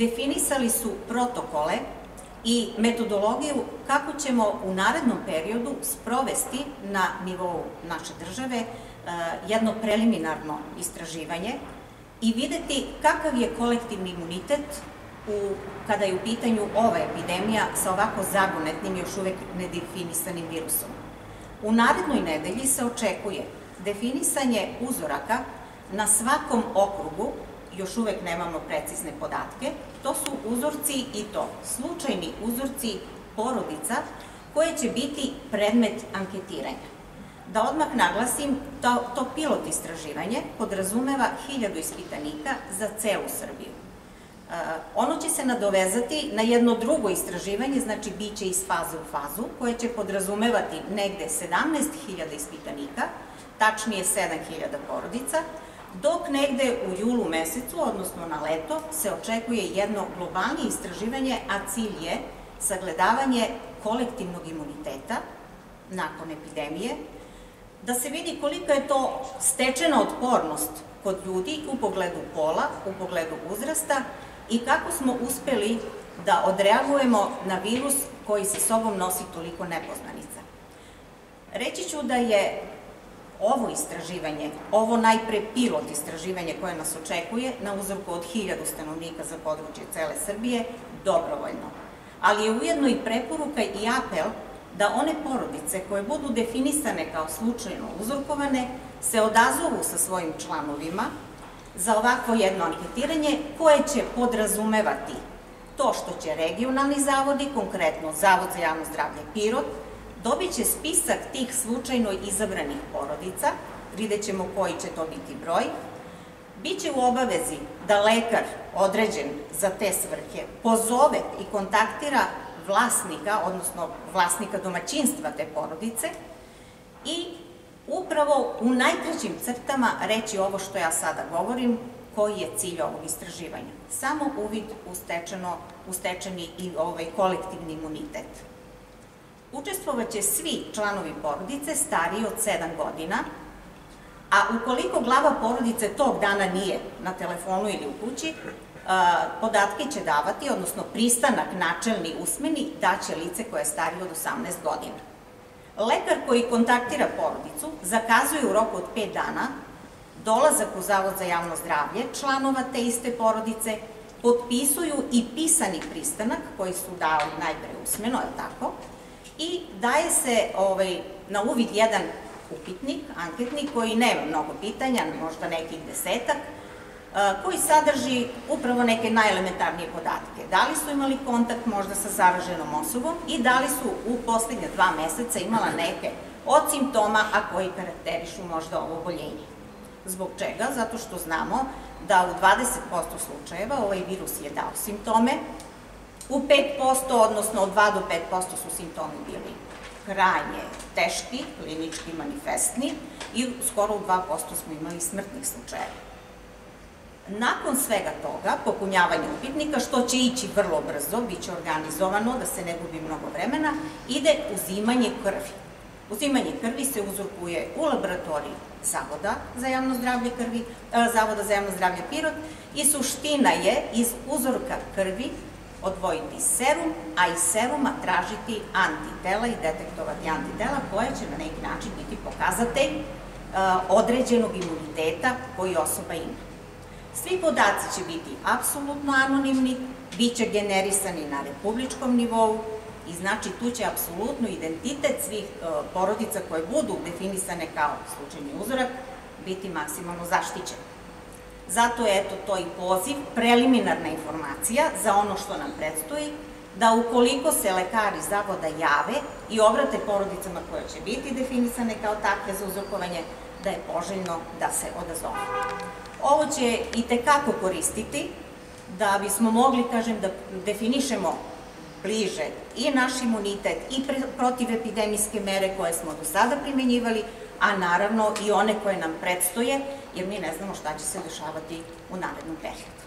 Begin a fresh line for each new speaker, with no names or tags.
Definisali su protokole i metodologiju kako ćemo u narednom periodu sprovesti na nivou naše države e, jedno preliminarno istraživanje i videti kakav je kolektivni imunitet u, kada je u pitanju ova epidemija sa ovako zagonetnim još uvek nedefinisanim virusom. U narednoj nedelji se očekuje definisanje uzoraka na svakom okrugu, još uvek nemamo precizne podatke, to su uzorci i to slučajni uzorci porodica koje će biti predmet anketiranja. Da odmah naglasim, to, to pilot istraživanje podrazumeva hiljadu ispitanika za celu Srbiju. E, ono će se nadovezati na jedno drugo istraživanje, znači bit će iz faze u fazu, koje će podrazumevati negde 17.000 ispitanika, tačnije 7.000 porodica, dok negde u julu mesecu, odnosno na leto, se očekuje jedno globalnije istraživanje, a cilj je sagledavanje kolektivnog imuniteta nakon epidemije, da se vidi kolika je to stečena otpornost kod ljudi u pogledu pola, u pogledu uzrasta i kako smo uspeli da odreagujemo na virus koji sa sobom nosi toliko nepoznanica. Reći ću da je ovo istraživanje, ovo najpre pilot istraživanje koje nas očekuje na uzorku od hiljadu stanovnika za područje cele Srbije, dobrovoljno. Ali je ujedno i preporuka i apel da one porodice koje budu definisane kao slučajno uzorkovane se odazovu sa svojim članovima za ovakvo jedno anketiranje koje će podrazumevati to što će regionalni zavodi, konkretno Zavod za javno zdravlje Pirot, dobit će spisak tih slučajno izabranih porodica, vidjet ćemo koji će to biti broj, Biće u obavezi da lekar određen za te svrhe pozove i kontaktira vlasnika, odnosno vlasnika domaćinstva te porodice i upravo u najkraćim crtama reći ovo što ja sada govorim, koji je cilj ovog istraživanja. Samo uvid u, stečeno, i ovaj kolektivni imunitet. Učestvovaće svi članovi porodice stariji od 7 godina, a ukoliko glava porodice tog dana nije na telefonu ili u kući, podatke će davati, odnosno pristanak načelni usmeni, daće lice koje je starije od 18 godina. Lekar koji kontaktira porodicu zakazuje u roku od 5 dana dolazak u Zavod za javno zdravlje članova te iste porodice, potpisuju i pisani pristanak koji su dali najpre usmeno, je tako, i daje se ovaj, na uvid jedan upitnik, anketnik, koji nema mnogo pitanja, možda nekih desetak, koji sadrži upravo neke najelementarnije podatke. Da li su imali kontakt možda sa zaraženom osobom i da li su u poslednje dva meseca imala neke od simptoma, a koji karakterišu možda ovo oboljenje. Zbog čega? Zato što znamo da u 20% slučajeva ovaj virus je dao simptome, u 5%, odnosno od 2 do 5% su simptomi bili krajnje teški, klinički, manifestni i skoro u 2% smo imali smrtnih slučajeva. Nakon svega toga, popunjavanje upitnika, što će ići vrlo brzo, bit će organizovano, da se ne gubi mnogo vremena, ide uzimanje krvi. Uzimanje krvi se uzorkuje u laboratoriji Zavoda za javno zdravlje krvi, e, Zavoda za javno zdravlje Pirot i suština je iz uzorka krvi odvojiti serum, a iz seruma tražiti antitela i detektovati antitela koja će na neki način biti pokazatelj e, određenog imuniteta koji osoba ima. Svi podaci će biti apsolutno anonimni, bit će generisani na republičkom nivou i znači tu će apsolutno identitet svih e, porodica koje budu definisane kao slučajni uzorak biti maksimalno zaštićen. Zato je eto to i poziv, preliminarna informacija za ono što nam predstoji, da ukoliko se lekari zavoda jave i obrate porodicama koje će biti definisane kao takve za uzrokovanje, da je poželjno da se odazove. Ovo će i tekako koristiti da bismo mogli, kažem, da definišemo bliže i naš imunitet i protivepidemijske mere koje smo do sada primenjivali, a naravno i one koje nam predstoje, jer mi ne znamo šta će se dešavati u narednom periodu.